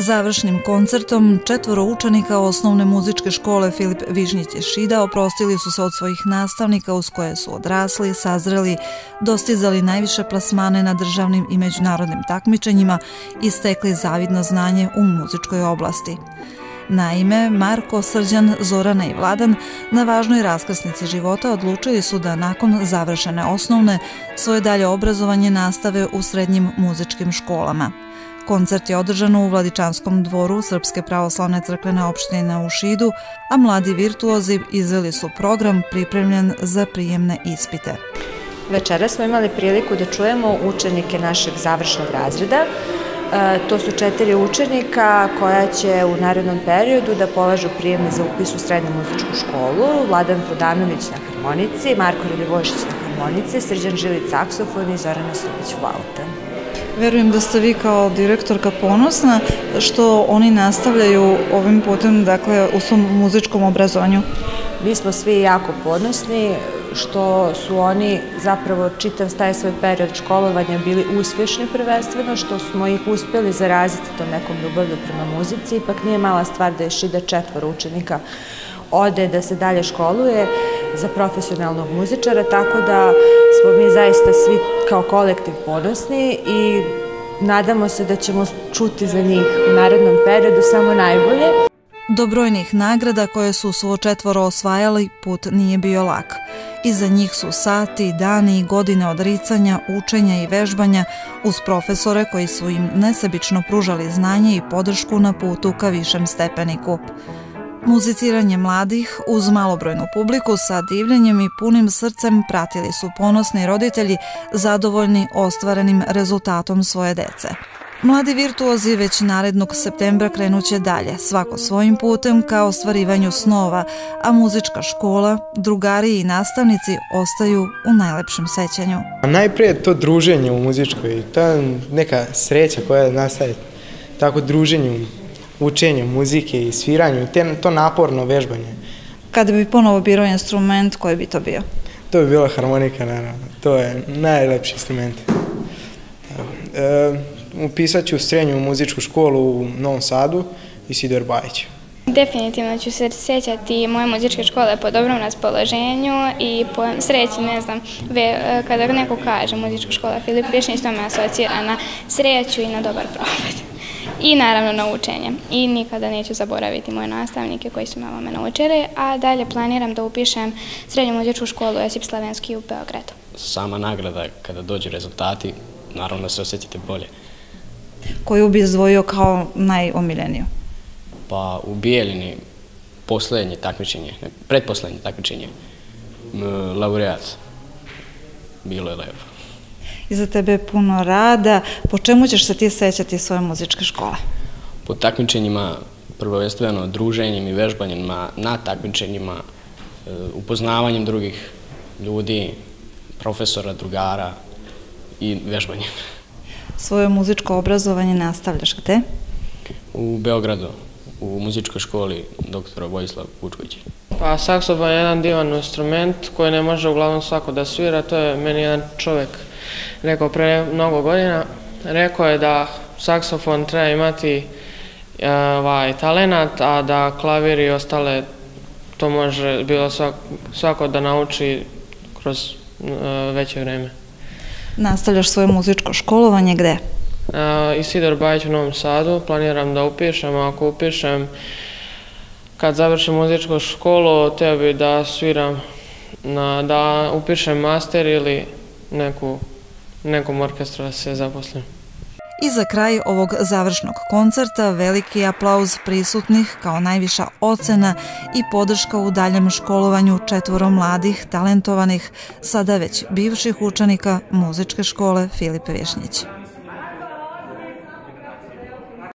Završnim koncertom četvoro učenika osnovne muzičke škole Filip Vižnjić i Šida oprostili su se od svojih nastavnika uz koje su odrasli, sazreli, dostizali najviše plasmane na državnim i međunarodnim takmičenjima i stekli zavidno znanje u muzičkoj oblasti. Naime, Marko, Srđan, Zorana i Vladan na važnoj raskrsnici života odlučili su da nakon završene osnovne svoje dalje obrazovanje nastave u srednjim muzičkim školama – Koncert je održan u Vladičanskom dvoru Srpske pravoslavne crkvene opštine u Šidu, a mladi virtuozi izveli su program pripremljen za prijemne ispite. Večera smo imali priliku da čujemo učenike našeg završnog razreda. E, to su četiri učenika koja će u narednom periodu da polažu prijemne za upis u srednju muzičku školu. Vladan Prodanović na harmonici, Marko Radivošić na harmonici, Srđan Žilić saksofon i Zorana Subić flauta. Verujem da ste vi kao direktorka ponosna što oni nastavljaju ovim putem dakle, u svom muzičkom obrazovanju. Mi smo svi jako ponosni što su oni zapravo čitav staje svoj period školovanja bili uspješni prvenstveno, što smo ih uspjeli zaraziti tom nekom ljubavlju prema muzici. Ipak nije mala stvar da je šida četvor učenika ode da se dalje školuje za profesionalnog muzičara, tako da smo mi zaista svi kao kolektiv ponosni i nadamo se da ćemo čuti za njih u narednom periodu samo najbolje. Do brojnih nagrada koje su svo četvoro osvajali, put nije bio lak. Iza njih su sati, dani i godine odricanja, učenja i vežbanja uz profesore koji su im nesebično pružali znanje i podršku na putu ka višem stepeniku. Muziciranje mladih uz malobrojnu publiku sa divljenjem i punim srcem pratili su ponosni roditelji zadovoljni ostvarenim rezultatom svoje dece. Mladi virtuozi već narednog septembra krenuće dalje, svako svojim putem ka ostvarivanju snova, a muzička škola, drugari i nastavnici ostaju u najlepšem sećanju. Najprije to druženje u muzičkoj, je neka sreća koja nastaje tako druženju učenju muzike i sviranju, te, to naporno vežbanje. Kada bi ponovo birao instrument, koji bi to bio? To bi bila harmonika, naravno. To je najlepši instrument. E, upisat ću srednju muzičku školu u Novom Sadu i Sidor Bajić. Definitivno ću se sjećati moje muzičke škole po dobrom raspoloženju i po sreći, ne znam, ve, kada neko kaže muzička škola Filip Višnić, to me asocira na sreću i na dobar profet i naravno na učenje. I nikada neću zaboraviti moje nastavnike koji su me ovome naučili, a dalje planiram da upišem srednju muzičku školu Josip Slavenski u Beogradu. Sama nagrada, kada dođu rezultati, naravno da se osjetite bolje. Koju bi izdvojio kao najomiljeniju? Pa u Bijeljini poslednje takmičenje, predposlednje takmičenje, laureat. Bilo je lepo iza tebe je puno rada. Po čemu ćeš se ti sećati svoje muzičke škole? Po takmičenjima, prvovestveno druženjem i vežbanjima na takmičenjima, e, upoznavanjem drugih ljudi, profesora, drugara i vežbanjem. Svoje muzičko obrazovanje nastavljaš gde? U Beogradu, u muzičkoj školi doktora Vojislav Vučković. Pa saksofon je jedan divan instrument koji ne može uglavnom svako da svira, to je meni jedan čovek rekao pre mnogo godina. Rekao je da saksofon treba imati e, ovaj, talenat, a da klavir i ostale to može bilo svako, svako da nauči kroz uh, veće vreme. Nastavljaš svoje muzičko školovanje gde? Uh, Isidor Bajić u Novom Sadu. Planiram da upišem, a ako upišem kad završim muzičku školu, teo bi da sviram, na, da upišem master ili neku nekom orkestru da se zaposlim. I za kraj ovog završnog koncerta veliki aplauz prisutnih kao najviša ocena i podrška u daljem školovanju četvoro mladih, talentovanih, sada već bivših učenika muzičke škole Filipe Vješnjić.